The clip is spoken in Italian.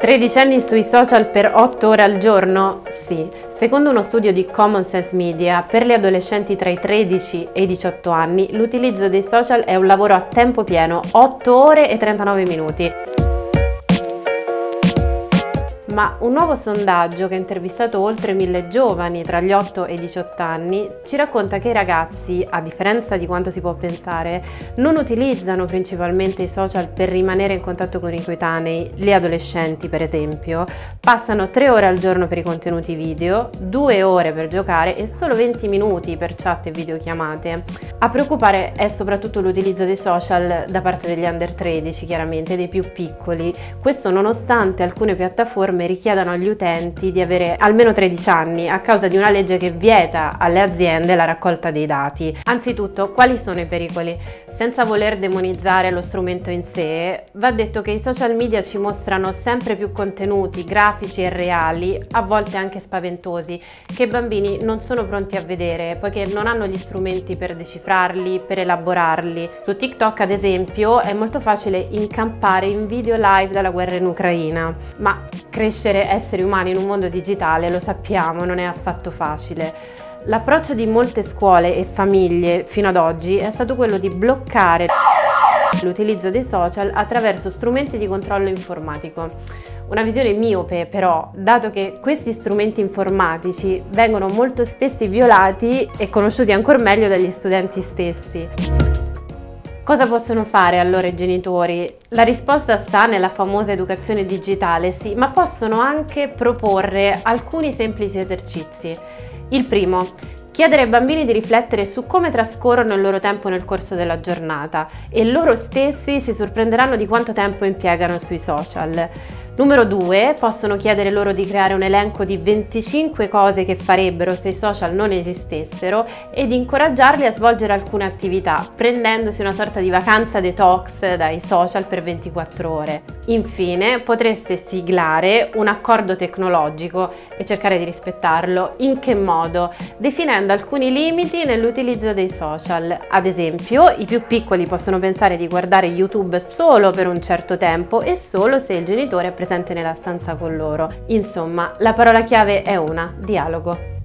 13 anni sui social per 8 ore al giorno? Sì. Secondo uno studio di Common Sense Media, per le adolescenti tra i 13 e i 18 anni, l'utilizzo dei social è un lavoro a tempo pieno, 8 ore e 39 minuti ma un nuovo sondaggio che ha intervistato oltre mille giovani tra gli 8 e i 18 anni ci racconta che i ragazzi, a differenza di quanto si può pensare, non utilizzano principalmente i social per rimanere in contatto con i coetanei, gli adolescenti per esempio, passano 3 ore al giorno per i contenuti video, 2 ore per giocare e solo 20 minuti per chat e videochiamate. A preoccupare è soprattutto l'utilizzo dei social da parte degli under 13, chiaramente, dei più piccoli, questo nonostante alcune piattaforme richiedano agli utenti di avere almeno 13 anni a causa di una legge che vieta alle aziende la raccolta dei dati. Anzitutto, quali sono i pericoli? Senza voler demonizzare lo strumento in sé, va detto che i social media ci mostrano sempre più contenuti grafici e reali, a volte anche spaventosi, che i bambini non sono pronti a vedere, poiché non hanno gli strumenti per decifrarli, per elaborarli. Su TikTok, ad esempio, è molto facile incampare in video live dalla guerra in Ucraina, ma crescere esseri umani in un mondo digitale, lo sappiamo, non è affatto facile. L'approccio di molte scuole e famiglie fino ad oggi è stato quello di bloccare l'utilizzo dei social attraverso strumenti di controllo informatico. Una visione miope però, dato che questi strumenti informatici vengono molto spesso violati e conosciuti ancora meglio dagli studenti stessi. Cosa possono fare allora i genitori? La risposta sta nella famosa educazione digitale, sì, ma possono anche proporre alcuni semplici esercizi. Il primo, chiedere ai bambini di riflettere su come trascorrono il loro tempo nel corso della giornata e loro stessi si sorprenderanno di quanto tempo impiegano sui social. Numero 2, possono chiedere loro di creare un elenco di 25 cose che farebbero se i social non esistessero e di incoraggiarli a svolgere alcune attività, prendendosi una sorta di vacanza detox dai social per 24 ore. Infine, potreste siglare un accordo tecnologico e cercare di rispettarlo. In che modo? Definendo alcuni limiti nell'utilizzo dei social. Ad esempio, i più piccoli possono pensare di guardare YouTube solo per un certo tempo e solo se il genitore è presente presente nella stanza con loro. Insomma, la parola chiave è una, dialogo.